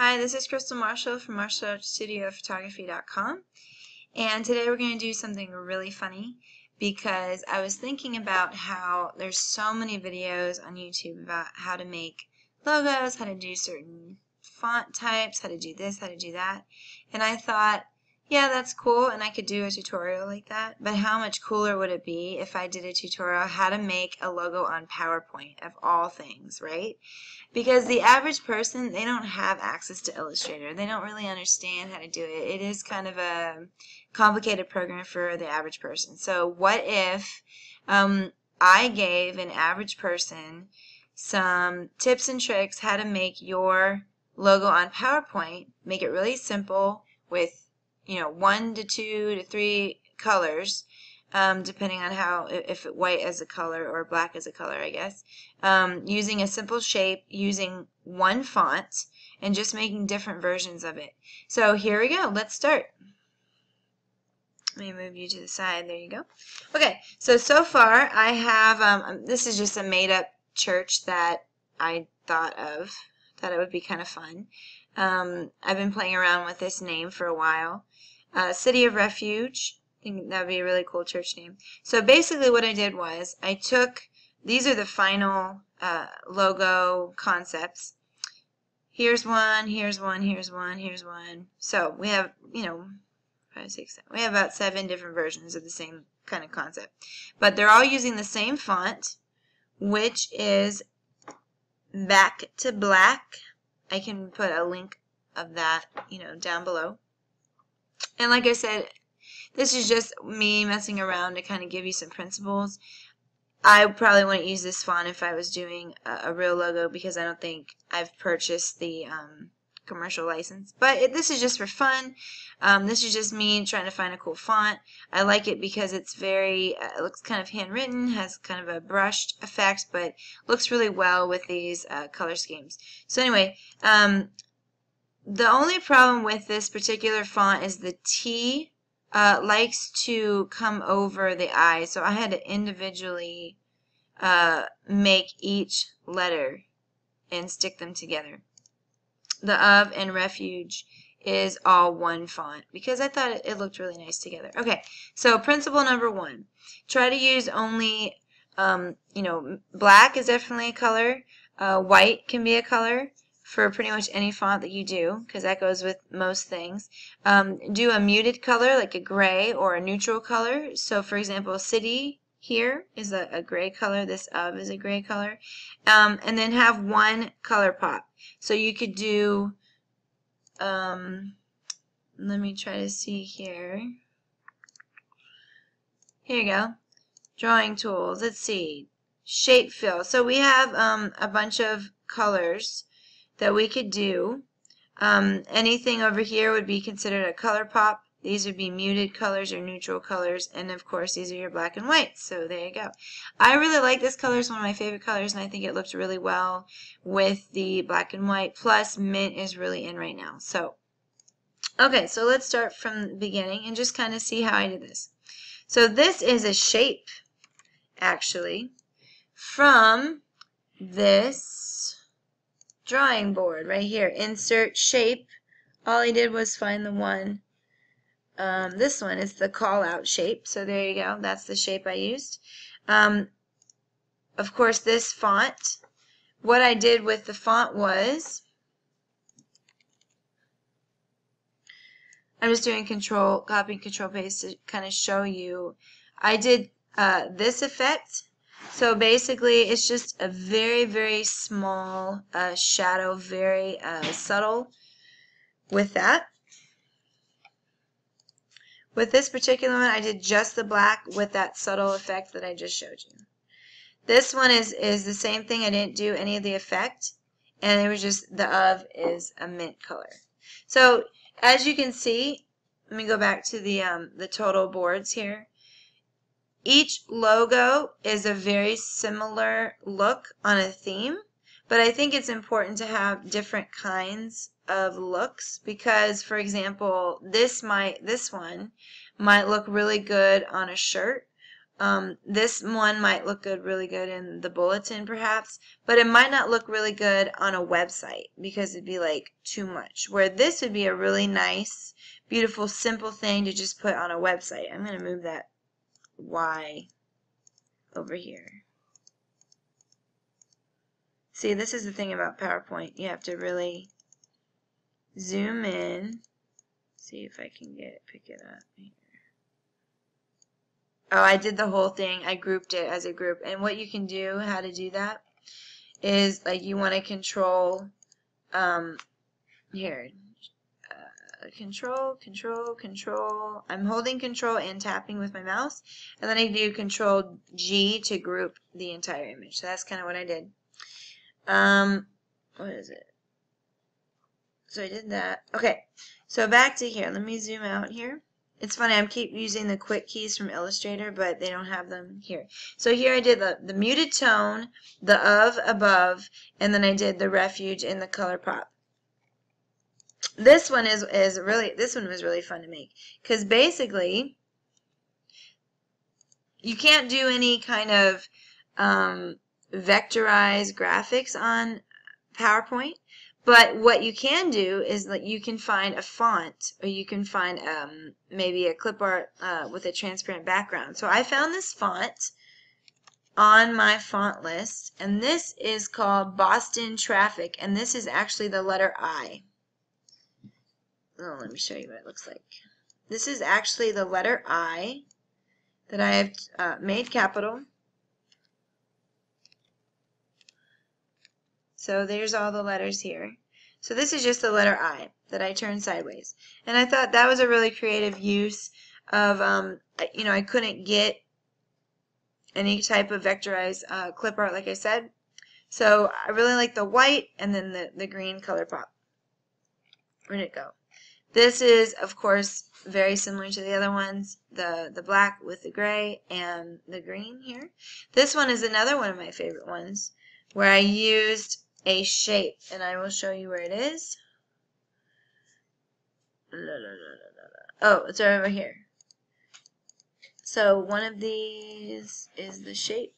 Hi, this is Christal Marshall from MarshallStudioPhotography.com and today we're going to do something really funny because I was thinking about how there's so many videos on YouTube about how to make logos, how to do certain font types, how to do this, how to do that, and I thought yeah, that's cool, and I could do a tutorial like that, but how much cooler would it be if I did a tutorial how to make a logo on PowerPoint, of all things, right? Because the average person, they don't have access to Illustrator. They don't really understand how to do it. It is kind of a complicated program for the average person. So what if um, I gave an average person some tips and tricks how to make your logo on PowerPoint, make it really simple with you know, one to two to three colors, um, depending on how, if white is a color or black is a color, I guess, um, using a simple shape, using one font, and just making different versions of it. So here we go. Let's start. Let me move you to the side. There you go. Okay, so so far I have, um this is just a made-up church that I thought of. Thought it would be kind of fun. Um, I've been playing around with this name for a while. Uh, City of Refuge. I think that would be a really cool church name. So basically what I did was I took, these are the final uh, logo concepts. Here's one, here's one, here's one, here's one. So we have, you know, five, six, seven. We have about seven different versions of the same kind of concept. But they're all using the same font, which is back to black. I can put a link of that, you know, down below. And like I said, this is just me messing around to kind of give you some principles. I probably wouldn't use this font if I was doing a, a real logo because I don't think I've purchased the um, commercial license. But it, this is just for fun. Um, this is just me trying to find a cool font. I like it because it's very, uh, it looks kind of handwritten, has kind of a brushed effect, but looks really well with these uh, color schemes. So anyway, um, the only problem with this particular font is the T uh, likes to come over the I, so I had to individually uh, make each letter and stick them together. The of and refuge is all one font because I thought it looked really nice together. Okay, so principle number one, try to use only, um, you know, black is definitely a color, uh, white can be a color, for pretty much any font that you do because that goes with most things. Um, do a muted color like a gray or a neutral color. So for example, city here is a, a gray color. This of is a gray color. Um, and then have one color pop. So you could do, um, let me try to see here. Here you go. Drawing tools. Let's see. Shape fill. So we have um, a bunch of colors that we could do. Um, anything over here would be considered a color pop. These would be muted colors or neutral colors, and of course these are your black and white. So there you go. I really like this color. It's one of my favorite colors, and I think it looks really well with the black and white. Plus, mint is really in right now. So, okay, so let's start from the beginning and just kind of see how I did this. So this is a shape, actually, from this drawing board right here. Insert shape. All I did was find the one. Um, this one is the call out shape. So there you go. That's the shape I used. Um, of course, this font. What I did with the font was I'm just doing control, copy, control, paste to kind of show you. I did uh, this effect so basically, it's just a very, very small uh, shadow, very uh, subtle with that. With this particular one, I did just the black with that subtle effect that I just showed you. This one is, is the same thing. I didn't do any of the effect. And it was just the of is a mint color. So as you can see, let me go back to the, um, the total boards here. Each logo is a very similar look on a theme, but I think it's important to have different kinds of looks because, for example, this might this one might look really good on a shirt um, this one might look good, really good in the bulletin perhaps, but it might not look really good on a website because it'd be like too much. Where this would be a really nice, beautiful, simple thing to just put on a website. I'm going to move that Y over here. See, this is the thing about PowerPoint. You have to really zoom in. See if I can get pick it up here. Oh, I did the whole thing. I grouped it as a group. And what you can do, how to do that, is like you want to control, um, here, uh, control, control, control. I'm holding control and tapping with my mouse. And then I do control G to group the entire image. So that's kind of what I did. Um, what is it? So I did that. Okay, so back to here. Let me zoom out here. It's funny, I keep using the quick keys from Illustrator, but they don't have them here. So here I did the, the muted tone, the of above, and then I did the refuge in the color pop. This one is, is really, this one was really fun to make. Because basically, you can't do any kind of um, vectorized graphics on PowerPoint. But what you can do is that you can find a font or you can find um, maybe a clip art uh, with a transparent background. So I found this font on my font list and this is called Boston Traffic and this is actually the letter I. Oh, let me show you what it looks like. This is actually the letter I that I have uh, made capital. So there's all the letters here. So this is just the letter I that I turned sideways. And I thought that was a really creative use of, um, you know, I couldn't get any type of vectorized uh, clip art like I said. So I really like the white and then the, the green color pop. Where'd it go? This is, of course, very similar to the other ones, the, the black with the gray and the green here. This one is another one of my favorite ones where I used a shape and I will show you where it is. Oh, it's right over here. So one of these is the shape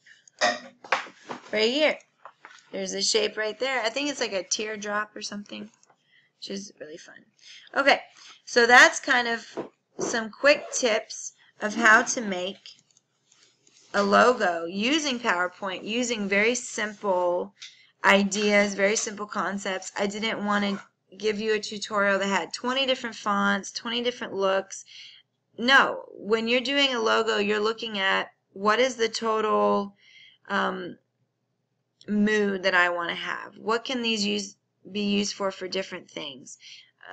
right here. There's a shape right there. I think it's like a teardrop or something, which is really fun. Okay, so that's kind of some quick tips of how to make a logo using PowerPoint, using very simple ideas, very simple concepts. I didn't want to give you a tutorial that had 20 different fonts, 20 different looks. No, when you're doing a logo, you're looking at what is the total um, mood that I want to have. What can these use be used for for different things?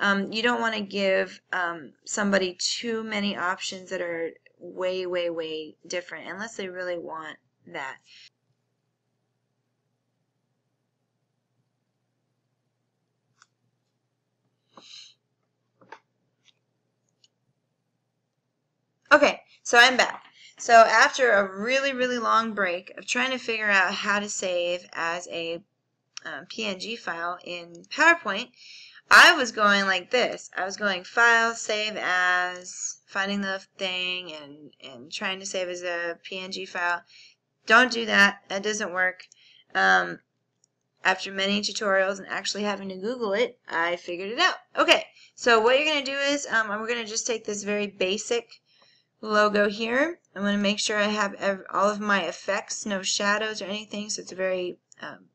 Um, you don't want to give um, somebody too many options that are way, way, way different unless they really want that. Okay, so I'm back. So after a really, really long break of trying to figure out how to save as a um, PNG file in PowerPoint, I was going like this. I was going File, Save As, finding the thing, and, and trying to save as a PNG file. Don't do that. That doesn't work. Um, after many tutorials and actually having to Google it, I figured it out. Okay, so what you're going to do is um, we're going to just take this very basic logo here. I'm going to make sure I have all of my effects, no shadows or anything, so it's a very um,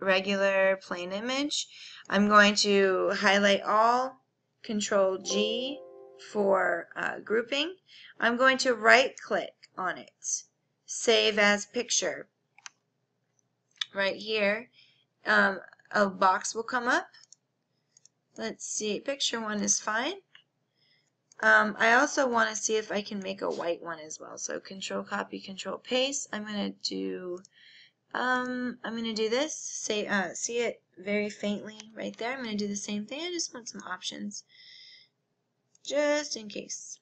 regular plain image. I'm going to highlight all, Control G for uh, grouping. I'm going to right click on it, save as picture. Right here, um, a box will come up. Let's see, picture one is fine. Um, I also want to see if I can make a white one as well. So control copy, control paste. I'm going to do, um, I'm going to do this. Say, uh, see it very faintly right there. I'm going to do the same thing. I just want some options just in case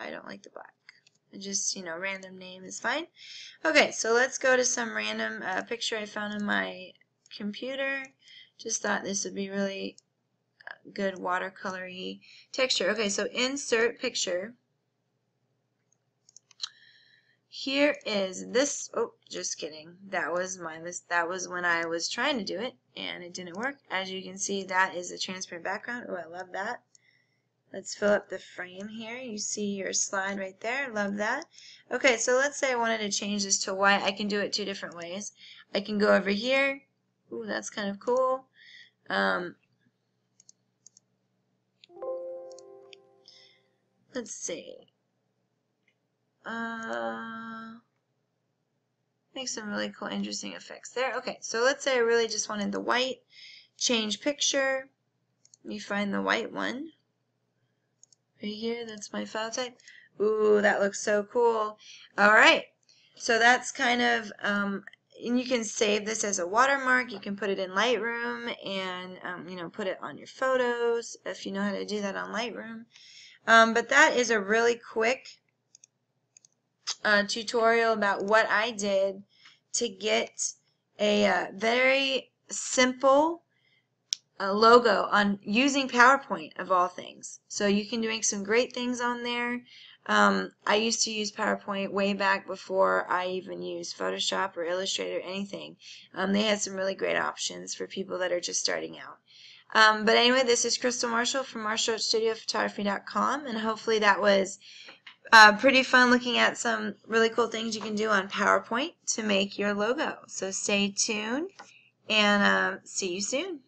I don't like the black. Just, you know, random name is fine. Okay, so let's go to some random uh, picture I found on my computer. Just thought this would be really good watercolory texture. Okay, so insert picture. here is this, oh, just kidding. That was my, that was when I was trying to do it and it didn't work. As you can see, that is a transparent background. Oh, I love that. Let's fill up the frame here. You see your slide right there. Love that. Okay, so let's say I wanted to change this to white. I can do it two different ways. I can go over here. Ooh, that's kind of cool. Um, let's see. Uh, make some really cool, interesting effects there. Okay, so let's say I really just wanted the white. Change picture. You find the white one. Right here, that's my file type. Ooh, that looks so cool. All right, so that's kind of, um, and you can save this as a watermark. You can put it in Lightroom and, um, you know, put it on your photos if you know how to do that on Lightroom. Um, but that is a really quick uh, tutorial about what I did to get a uh, very simple a logo on using PowerPoint of all things. So you can do some great things on there. Um, I used to use PowerPoint way back before I even used Photoshop or Illustrator or anything. Um, they had some really great options for people that are just starting out. Um, but anyway, this is Christal Marshall from MarshallStudioPhotography.com, and hopefully that was uh, pretty fun looking at some really cool things you can do on PowerPoint to make your logo. So stay tuned and uh, see you soon.